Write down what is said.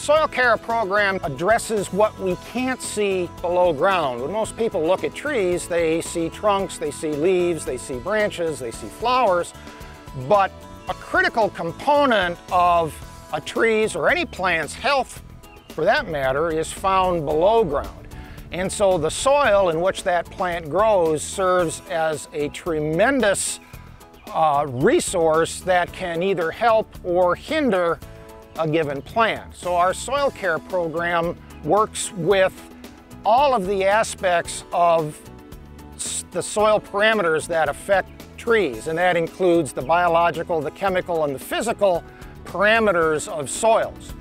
Soil Care program addresses what we can't see below ground. When most people look at trees, they see trunks, they see leaves, they see branches, they see flowers, but a critical component of a tree's or any plant's health, for that matter, is found below ground. And so the soil in which that plant grows serves as a tremendous uh, resource that can either help or hinder a given plant. So our soil care program works with all of the aspects of the soil parameters that affect trees, and that includes the biological, the chemical, and the physical parameters of soils.